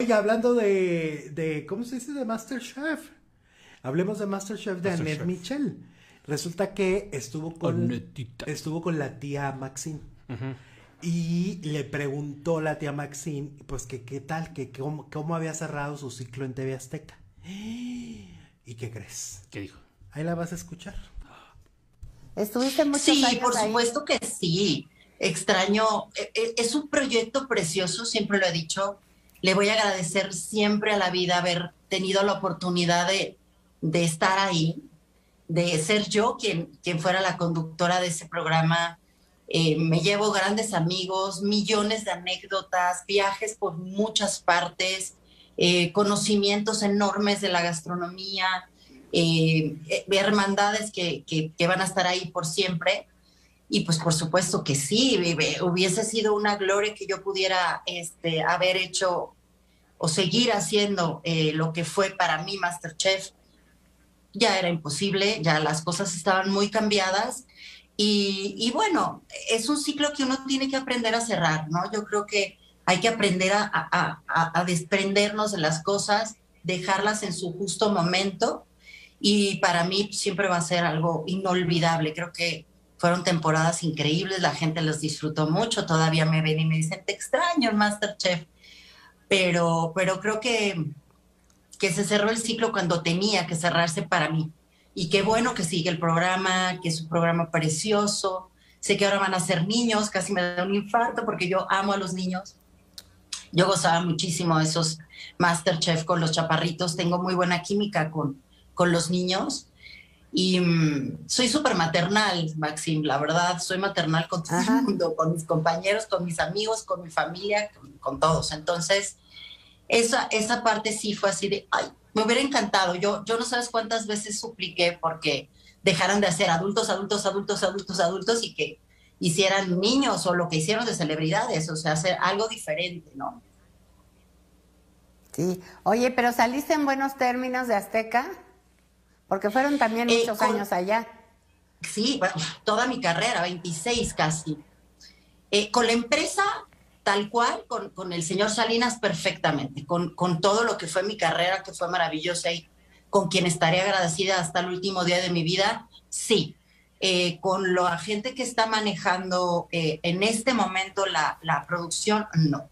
Y hablando de, de, ¿cómo se dice? De Masterchef. Hablemos de Masterchef de Masterchef. Annette Michel. Resulta que estuvo con, Annetita. estuvo con la tía Maxine. Y le preguntó la tía Maxine, pues que qué tal, que cómo, cómo había cerrado su ciclo en TV Azteca. ¿Y qué crees? ¿Qué dijo? Ahí la vas a escuchar. Estuviste muchos Sí, años por ahí. supuesto que sí. Extraño, e- e- es un proyecto precioso, siempre lo he dicho. Le voy a agradecer siempre a la vida haber tenido la oportunidad de, de estar ahí, de ser yo quien, quien fuera la conductora de ese programa. Eh, me llevo grandes amigos, millones de anécdotas, viajes por muchas partes, eh, conocimientos enormes de la gastronomía, eh, eh, hermandades que, que- que van a estar ahí por siempre. Y pues por supuesto que sí, hubiese sido una gloria que yo pudiera este, haber hecho o seguir haciendo eh, lo que fue para mí Masterchef. Ya era imposible, ya las cosas estaban muy cambiadas. Y, bueno, es un ciclo que uno tiene que aprender a cerrar, ¿no? Yo creo que hay que aprender a desprendernos de las cosas, dejarlas en su justo momento. Y para mí siempre va a ser algo inolvidable. Creo que fueron temporadas increíbles, la gente los disfrutó mucho, todavía me ven y me dicen, te extraño el Masterchef. Pero, pero creo que, que se cerró el ciclo cuando tenía que cerrarse para mí. Y qué bueno que sigue el programa, que es un programa precioso. Sé que ahora van a ser niños, casi me da un infarto porque yo amo a los niños. Yo gozaba muchísimo de esos Masterchef con los chaparritos. Tengo muy buena química con, con los niños. Y mm, soy súper maternal, Maxim, la verdad. Soy maternal con todo Ajá. el mundo, con mis compañeros, con mis amigos, con mi familia, con, con todos. Entonces, esa, esa parte sí fue así de, ay, me hubiera encantado. Yo, yo no sabes cuántas veces supliqué porque dejaran de hacer adultos, adultos, adultos, adultos, adultos y que hicieran niños o lo que hicieron de celebridades, o sea, hacer algo diferente, ¿no? Sí. Oye, pero saliste en buenos términos de Azteca, porque fueron también Eh, muchos con- años allá. Sí, bueno, toda mi carrera, 26 casi. Eh, con la empresa tal cual, con, con el señor Salinas perfectamente, con, con todo lo que fue mi carrera, que fue maravillosa y con quien estaré agradecida hasta el último día de mi vida, sí. Eh, con la gente que está manejando eh, en este momento la, la producción, no.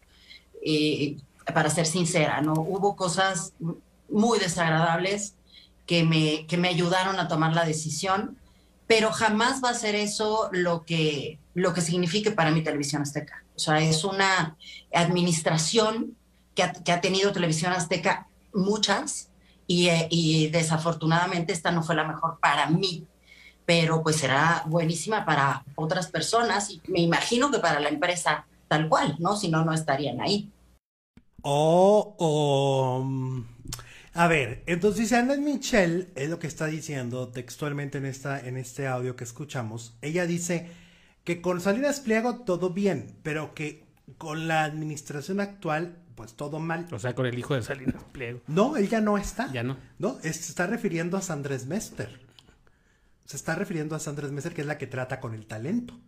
Eh, para ser sincera, no hubo cosas muy desagradables que me, que me ayudaron a tomar la decisión, pero jamás va a ser eso lo que, lo que signifique para mi Televisión Azteca. O sea, es una administración que ha, que ha tenido Televisión Azteca muchas y, eh, y desafortunadamente esta no fue la mejor para mí, pero pues será buenísima para otras personas y me imagino que para la empresa tal cual, ¿no? Si no, no estarían ahí. O, o, mm, a ver, entonces dice Annette Michel, es lo que está diciendo textualmente en, esta, en este audio que escuchamos. Ella dice que con Salinas Pliego todo bien, pero que con la administración actual, pues todo mal. O sea, con el hijo de Salinas Pliego. No, él ya no está. Ya no. No, se está refiriendo a Sandres Mester. Se está refiriendo a Sandres Mester, que es la que trata con el talento.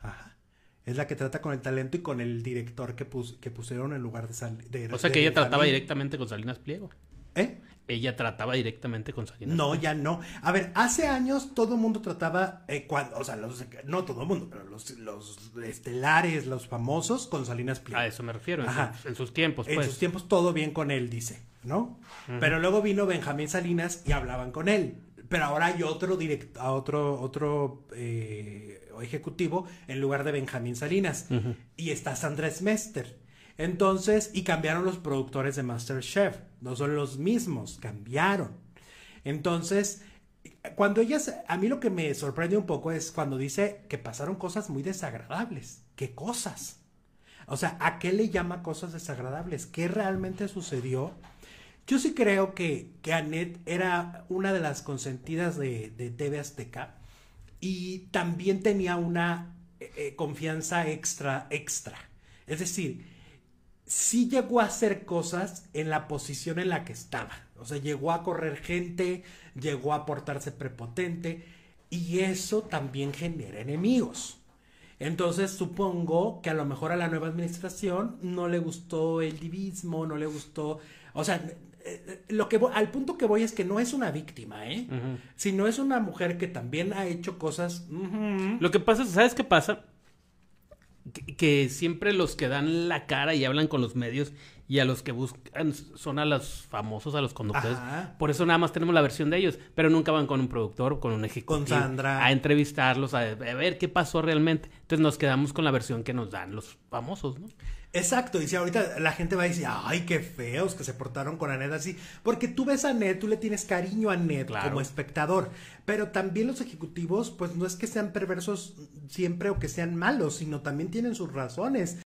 Ajá. Es la que trata con el talento y con el director que, pus- que pusieron en lugar de, Sal- de O sea, de que ella trataba directamente con Salinas Pliego. ¿Eh? Ella trataba directamente con Salinas No, ya no. A ver, hace años todo el mundo trataba, eh, cuando, o sea, los- no todo el mundo, pero los, los estelares, los famosos, con Salinas Pliego. A eso me refiero, en, Ajá. sus, en sus tiempos, En pues. sus tiempos todo bien con él, dice, ¿no? Pero luego vino Benjamín Salinas y hablaban con él. Pero ahora hay otro direct, a otro, otro eh, ejecutivo en lugar de Benjamín Salinas. Y está Sandres Mester. Entonces, y cambiaron los productores de Masterchef. No son los mismos, cambiaron. Entonces, cuando ellas, a mí lo que me sorprende un poco es cuando dice que pasaron cosas muy desagradables. ¿Qué cosas? O sea, ¿a qué le llama cosas desagradables? ¿Qué realmente sucedió? Yo sí creo que, que Annette era una de las consentidas de, de TV Azteca y también tenía una eh, eh, confianza extra, extra. Es decir, sí llegó a hacer cosas en la posición en la que estaba. O sea, llegó a correr gente, llegó a portarse prepotente y eso también genera enemigos. Entonces supongo que a lo mejor a la nueva administración no le gustó el divismo, no le gustó, o sea, eh, eh, lo que vo- al punto que voy es que no es una víctima, ¿eh? Sino es una mujer que también ha hecho cosas. Lo que pasa es, ¿sabes qué pasa? Que, siempre los que dan la cara y hablan con los medios y a los que buscan son a los famosos, a los conductores. Ajá. Por eso nada más tenemos la versión de ellos, pero nunca van con un productor, con un ejecutivo. Con Sandra. A entrevistarlos, a, a ver qué pasó realmente. Entonces nos quedamos con la versión que nos dan los famosos, ¿no? Exacto, y si ahorita la gente va a decir, ay, qué feos que se portaron con Anet así, porque tú ves a Anet, tú le tienes cariño a Anet Claro. como espectador, pero también los ejecutivos, pues no es que sean perversos siempre o que sean malos, sino también tienen sus razones.